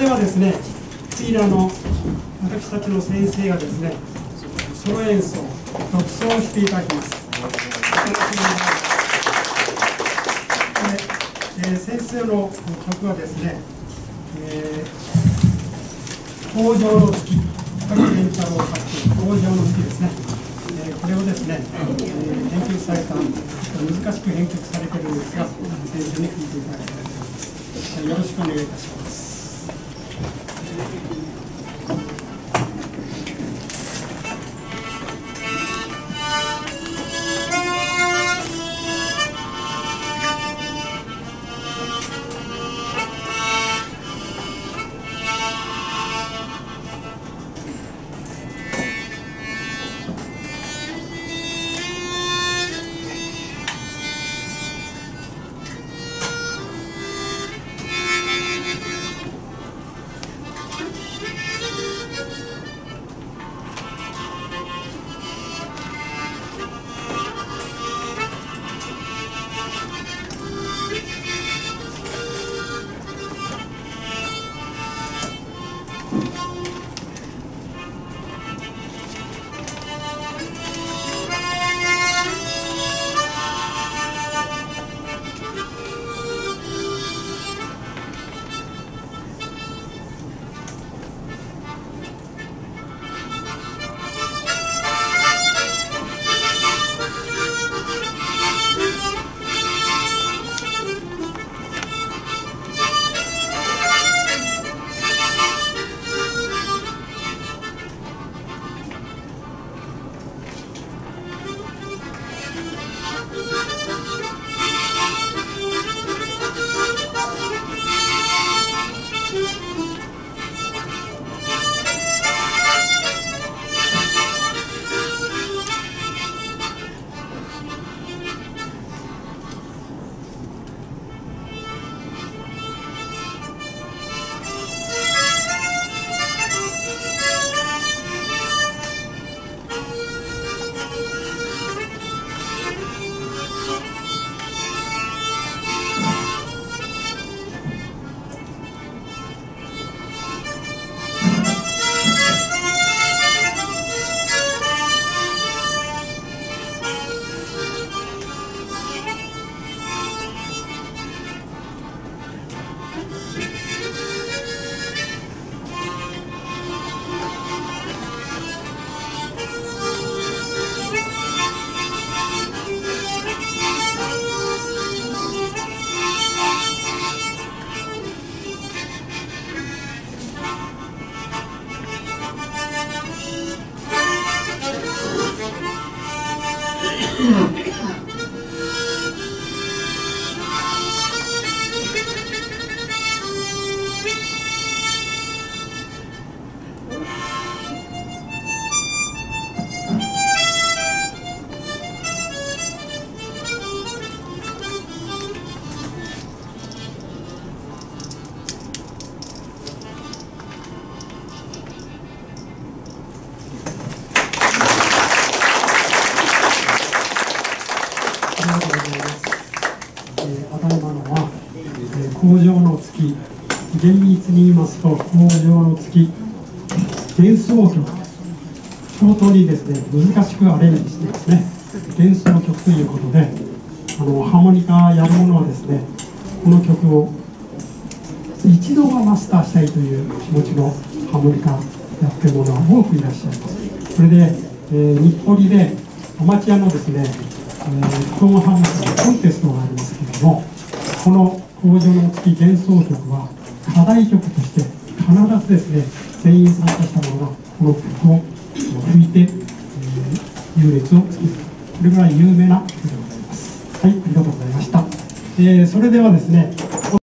ではですね次のあの私たちの先生がですねソロ演奏独奏をしていただきます。で、えー、先生の曲はですね「えー、工場の月」高木源太郎作品「工場の月」ですね、えー、これをですね、えー、編曲された難しく編曲されてるんですが先生に聴いていただきたいと思います。よろしくお願いいたします。Thank you. Mm-hmm. ありがとうございます。えー、頭なのは、えー工場の月厳密に言いますと工場の月幻想曲相当にですね難しくアレンジしてですね幻想曲ということであのハーモニカやるものはですねこの曲を一度はマスターしたいという気持ちのハーモニカやってる者は多くいらっしゃいますそれで、えー、日暮里でアマチュアのですね、えー、子供ハムスのコンテストがありますけれどもこの工場の月幻想曲は課題曲として必ずですね全員参加した者がこの曲を吹いて、えー、優劣をつけるこれぐらい有名な曲でございます。はいありがとうございました、えー、それではですね